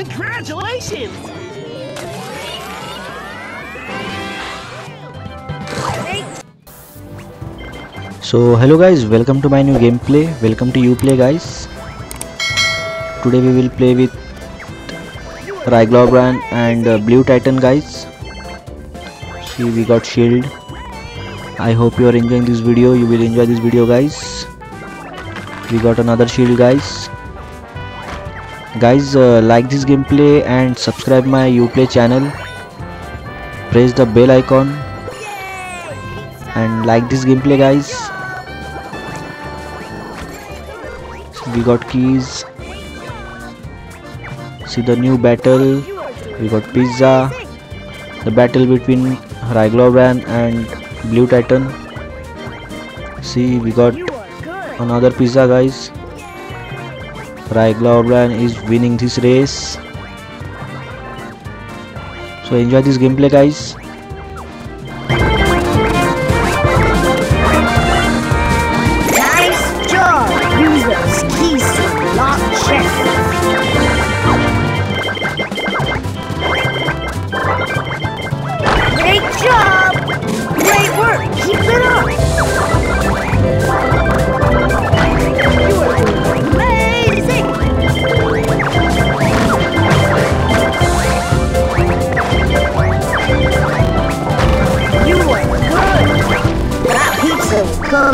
Congratulations! So hello guys, welcome to my new gameplay. Welcome to Uplay guys. Today we will play with Ry Glorb Ryan and uh, Blue Titan guys. See we got shield. I hope you are enjoying this video. You will enjoy this video guys. We got another shield guys. Guys uh, like this gameplay and subscribe my Uplay channel. Press the bell icon. And like this gameplay guys. We got keys. See the new battle. We got pizza. The battle between Ry Glorb Ryan and Blue Titan. See we got another pizza guys Ry Glorb Ryan is winning this race. So enjoy this gameplay guys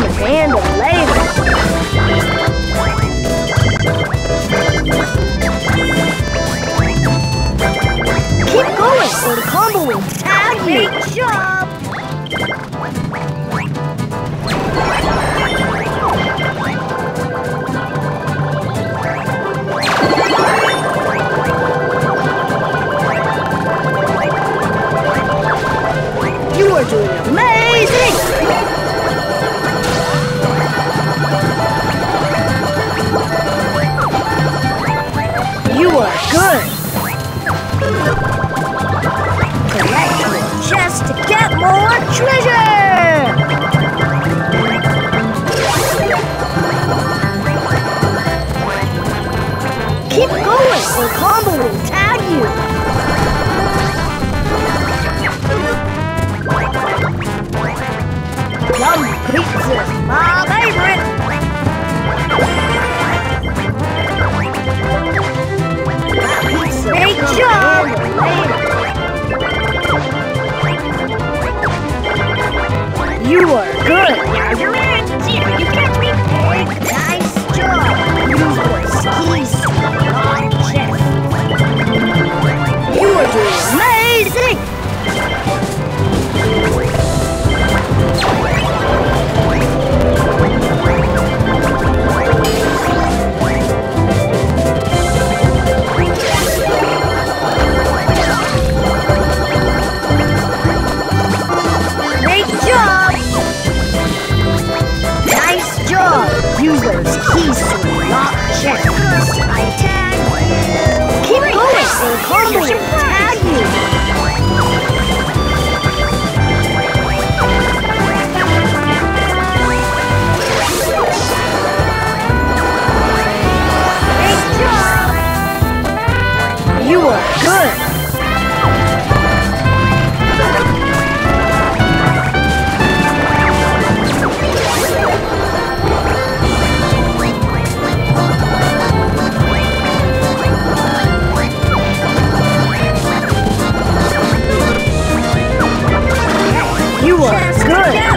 in handy later. Keep going, or the combo will tag you. Great job. You Are good.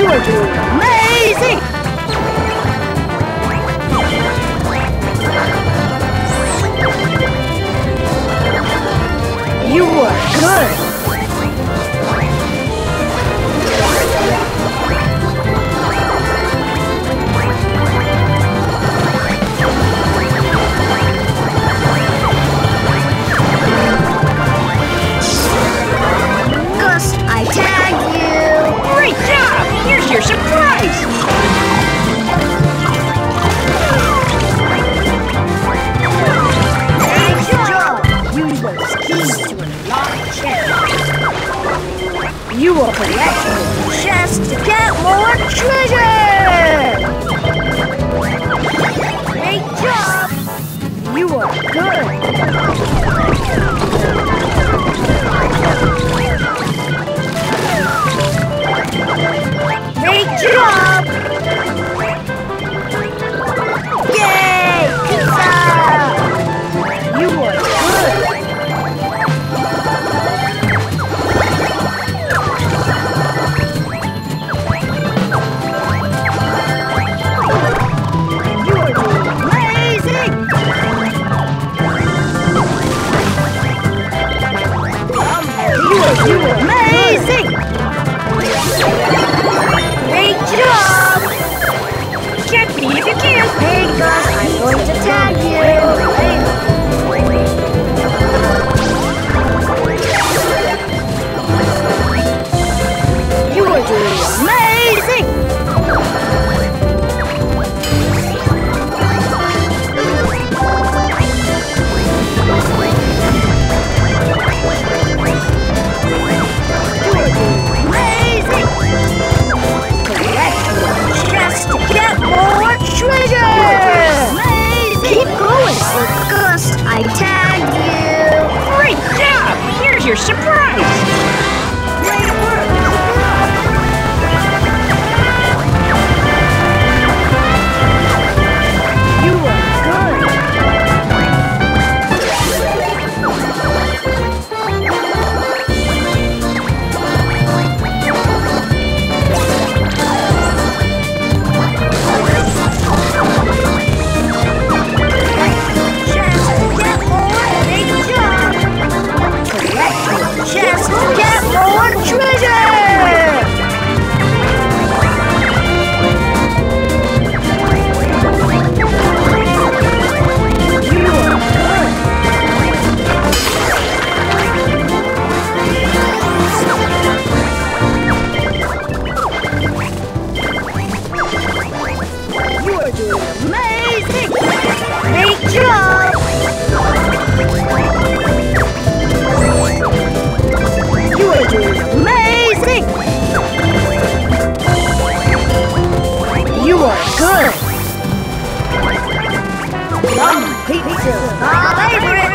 You are amazing. You are good. Will collect more chests to get more treasure. Great job. You are good. Yum pizza, my favorite.